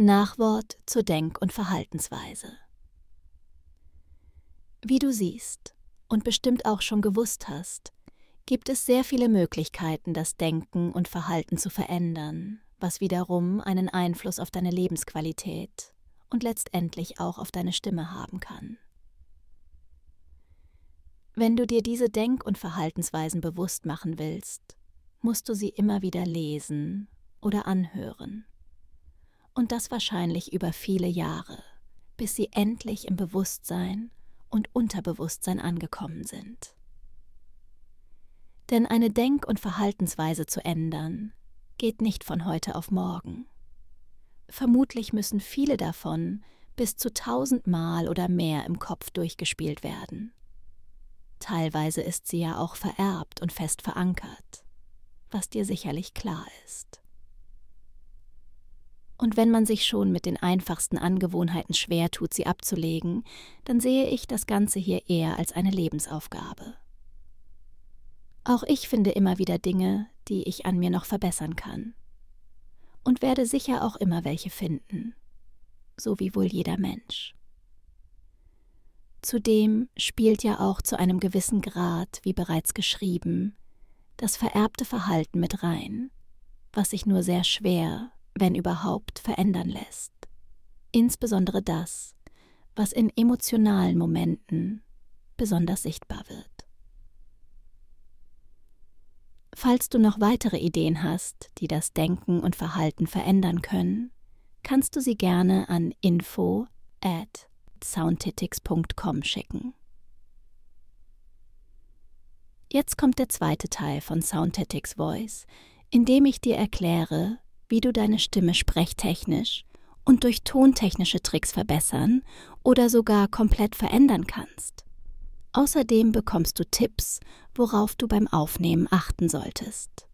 Nachwort zur Denk- und Verhaltensweise. Wie du siehst und bestimmt auch schon gewusst hast, gibt es sehr viele Möglichkeiten, das Denken und Verhalten zu verändern, was wiederum einen Einfluss auf deine Lebensqualität und letztendlich auch auf deine Stimme haben kann. Wenn du dir diese Denk- und Verhaltensweisen bewusst machen willst, musst du sie immer wieder lesen oder anhören. Und das wahrscheinlich über viele Jahre, bis sie endlich im Bewusstsein und Unterbewusstsein angekommen sind. Denn eine Denk- und Verhaltensweise zu ändern, geht nicht von heute auf morgen. Vermutlich müssen viele davon bis zu tausendmal oder mehr im Kopf durchgespielt werden. Teilweise ist sie ja auch vererbt und fest verankert, was dir sicherlich klar ist. Und wenn man sich schon mit den einfachsten Angewohnheiten schwer tut, sie abzulegen, dann sehe ich das Ganze hier eher als eine Lebensaufgabe. Auch ich finde immer wieder Dinge, die ich an mir noch verbessern kann. Und werde sicher auch immer welche finden, so wie wohl jeder Mensch. Zudem spielt ja auch zu einem gewissen Grad, wie bereits geschrieben, das vererbte Verhalten mit rein, was sich nur sehr schwer, wenn überhaupt, verändern lässt. Insbesondere das, was in emotionalen Momenten besonders sichtbar wird. Falls du noch weitere Ideen hast, die das Denken und Verhalten verändern können, kannst du sie gerne an info at soundtitics.com schicken. Jetzt kommt der zweite Teil von Soundtetics Voice, in dem ich dir erkläre, wie du deine Stimme sprechtechnisch und durch tontechnische Tricks verbessern oder sogar komplett verändern kannst. Außerdem bekommst du Tipps, worauf du beim Aufnehmen achten solltest.